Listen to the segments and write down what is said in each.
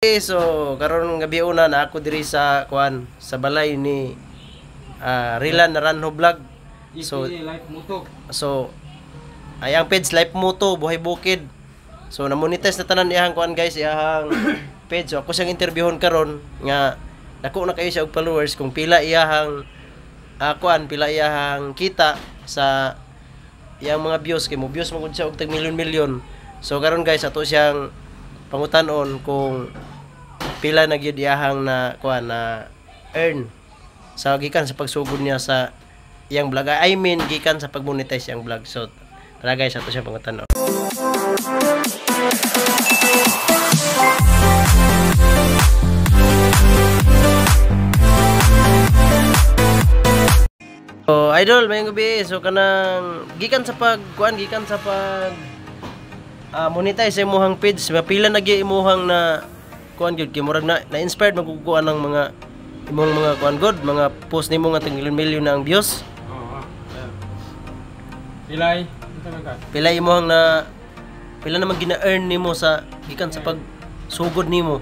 Okay, so karon gabi una na ako diri sa kuan sa balay ni ah, Rilan Naranjo Vlog. So EPA Life Moto. so ayang page Life Moto Buhay Bukid. So na-monetize na tanan iyang kuan guys, iyang page. So ako siyang interviewon karon nga dako na kayo siya og followers kung pila iyang ah, kuan pila iyang kita sa iyang mga views kay mo views man gud siya og tag milyon-milyon. So karon guys ato siyang pangutanon kung pila na gyud iyahang na kuan na earn sa gikan sa pagsugod niya sa iyang vlog. I mean gikan sa pag-monetize iyang vlog. So tara guys ato siya pangutanon. So, idol, may gabi. So, kanang gikan sa pag kuan gikan sa pag ah, monetize sa imong page, mapila na imong na kuan gyud kay murag na na-inspired magkukuha ng mga imong mga kuan god, mga post nimo nga tingilon milyon na ang views. Oo. Pilay. Ito na ka. Pila imong na pila naman gina-earn nimo sa gikan sa pag sugod nimo.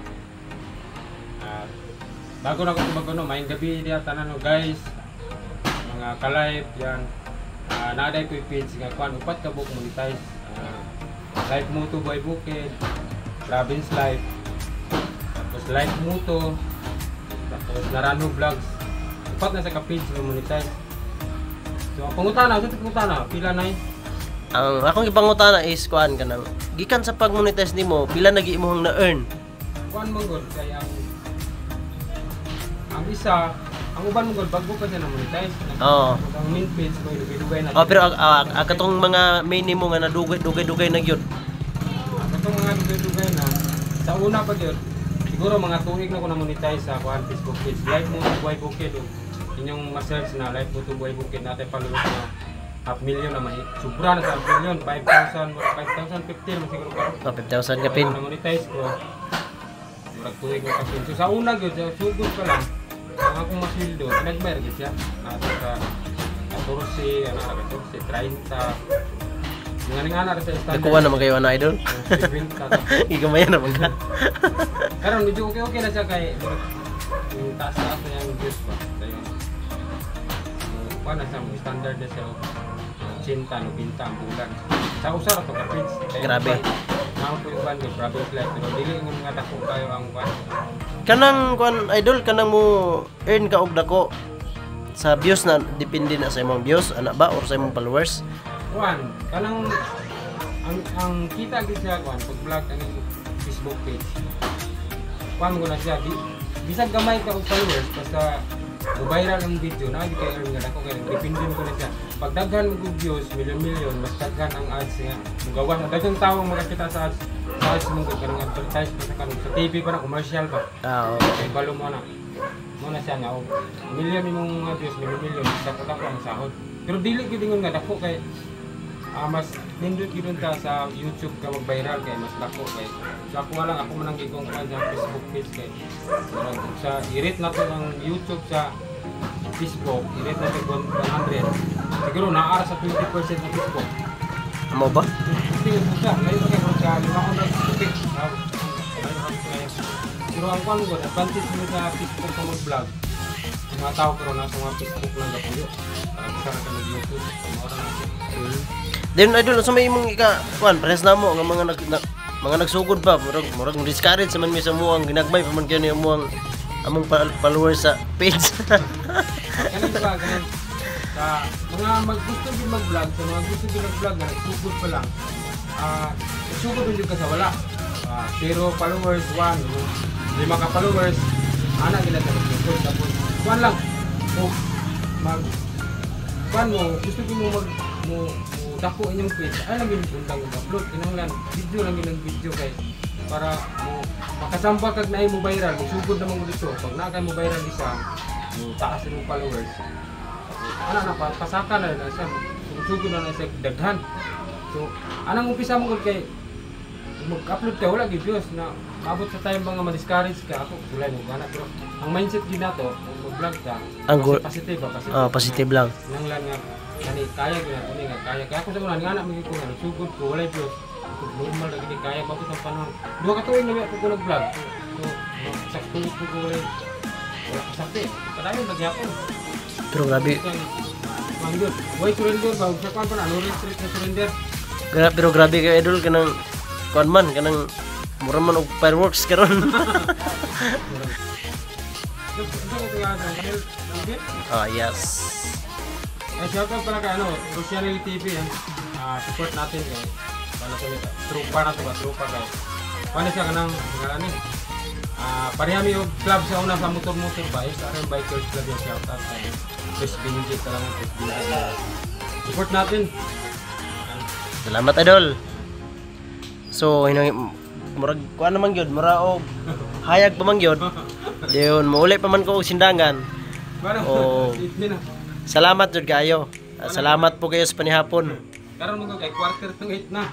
Ah, bago na ko tumaguno, may gabi diya tanan guys. Mga ka-live yan. Ah, naaday ko page nga kuan upat ka book monetize. Ah, live Moto by Bukid. Province Life. Tapos live Moto. Tapos Narano Vlogs. Upat na sa ka-page nga monetize. So, ang pangutana, sa pangutana, pila na eh. Ang akong ipangutana is kuan kanang gikan sa pag monetize nimo, pila na imong na-earn? kuan mong kay ang ang isa ang uban mong bago pa siya na monetize Oo. ang main page ko ilugay na Oh, pero ah, ah, katong mga main nimo nga nadugay dugay dugay na gyud. katong mga dugay-dugay na sa una pa gyud siguro mga tuig na ko na monetize sa kuan Facebook page live mo buhay bukid o inyong ma-search na live mo buhay bukid natin followers na half million naman eh. sobra na sa half million. 5,000 mura 5,050 naman siguro karon Oh, 5,000 ka pin. na monetize ko. Murag tuig na kapin. So sa una gyud sa sugod pa lang ang akong masildo nagbayar gyud siya. Nato sa 14 ano ra 14 30 Nakuha naman kayo na idol. 50 Igamayan naman ka. karon medyo okay okay na siya kay yung taas taas na yung views ba kaya paano siya mo standard na siya cinta no pinta ang bulan sa usa ra to ka Kaya Grabe. Ako po yung ban ko, province life. Pero dili mo nga dako kayo ang ban. Kanang kuan idol kanang mo earn ka og dako sa views na depende na sa imong views ana ba or sa imong followers. One, kanang ang ang kita gid siya kuan pag vlog ang Facebook page. Kuan mo na siya di bisag gamay ka og followers basta viral ang video na di kay earn nga dako kay depende ko na siya. Pag daghan mo og views, milyon-milyon, mas daghan ang ads nga. Mugawan na daghang tawo makakita sa ads. Sa ads mo kanang advertise pa sa kanang sa TV pa na commercial ba. Ah, oo. Kay balo mo na. Mo na siya nga og milyon imong mga views, milyon milyon sa ko dako ang sahod. Pero dili gid ingon nga dako kay ah, mas nindot gid ta sa YouTube ka mag-viral kay mas dako kay sa ako lang ako man ang gigong kan sa Facebook page kay murag sa i-rate na to ang YouTube sa Facebook, i-rate na to 100. Siguro naara sa 20% ng Facebook. Amo ba? Mo siya, ngayon kay mo sa lima ko na tubig. Pero ang kwan ko, advantage mo sa Facebook ka mag-vlog. Mga tao pero nasa mga Facebook lang puyo. Parang isa ka nag-YouTube, kumara na siya. Then idol sa may imong ika kuan press na mo nga mga nag na, mga nagsugod pa murag murag discourage man mi sa mo ang ginagmay pa man kayo ni mo ang among followers sa page. Ganun ba, ganun. Sa mga mag gusto din mag-vlog, sa mga gusto din mag-vlog na nagsugod pa lang, ah, nagsugod din ka sa wala. Ah, pero followers, one, lima ka followers, ana gila ka nagsugod. Tapos, kuan lang, o, mag, kuan mo, gusto ko mo mag, mo dako inyong page, ay lang yung bundang upload, kinanglan, video lang yung video kay, para mo, makasamba kag na mo viral, mo sugod naman mo dito, pag na kay mo viral isa, mo taas yung followers, ano na, pa- pasaka na na siya, sugod na na siya daghan. So, anong umpisa mo kay, mag-upload ka, wala gid views na maabot sa time nga ma-discourage ka. Ako, wala mo gana pero ang mindset gid nato, mag-vlog ka, Ang positive ba, positive. Ah, positive lang. Nang lang nga, kani kaya gid ako nga kaya. Kaya ako sa una nga na mga ko nga sugod ko, wala views. Ako normal na gid kaya bago sa panahon. Duha ka tuig na ako ko nag-vlog. to. Sakto ko ko eh. Wala ko sakti. Kadami magyapon. Pero grabe, Manggod. Why surrender ba? Sa kwan pa na, no restrict na surrender. gra pero grabe kayo idol kanang kuan man kanang mura man og fireworks karon. Ito ito ko kaya sa kanil. Okay? ah, yes. Eh, shoutout pala kay ano, Rosianel TV yan. Ah, support natin kay Paano ko nito? Trupa na to ba? Trupa kay. Paano siya kanang ngalan ni? Ah, parehami yung club sa una sa motor-motor ba? Is Aron Bikers Club yung shoutout kay Chris Benedict ka lang Chris Benedict. Support natin. Salamat idol. So, hinang murag kuan naman gyud, mura og hayag pa man gyud. Diyon, mauli pa man ko og sindangan. Oh. Salamat jud kayo. Ah, Salamat po kayo sa panihapon. Karon mo kay quarter to 8 na.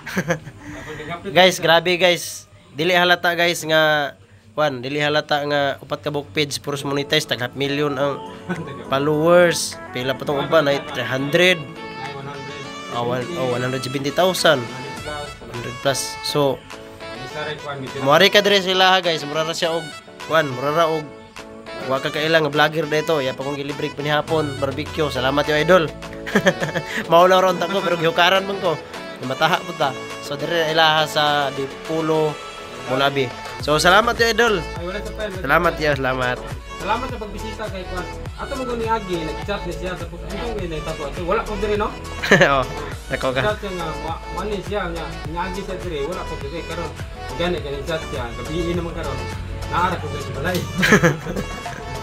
Guys, grabe guys. Dili halata guys nga Juan, dili halata nga upat ka book page puros monetize tag half million ang followers. Pila pa tong uban ay 300 Ay, 100. oh, oh 170,000 100 plus. 100 plus. So, kwan, Muari ka dire sila ha guys, mura ra siya og kwan, mura ra og wa ka kailang vlogger dito. Ya pa kong gilibre pa ni hapon, barbecue. Salamat yo idol. Maulaw ron ta ko pero gihukaran man ko. Mataha po ta. So dire ilaha sa Dipulo Munabi. So salamat yo idol. Ay, wala sa pen. Salamat yo, salamat. Salamat sa pagbisita kay Kwan. Ato mo ni Agi, nag-chat ni siya tapos ano may naitato ato. Wala ko dire no? oh, nako ka. Chat nga wa- wani siya nga ni Agi sa dire wala ko dire karon. Gani gani chat siya, gabi naman karon. Naara ko sa balay.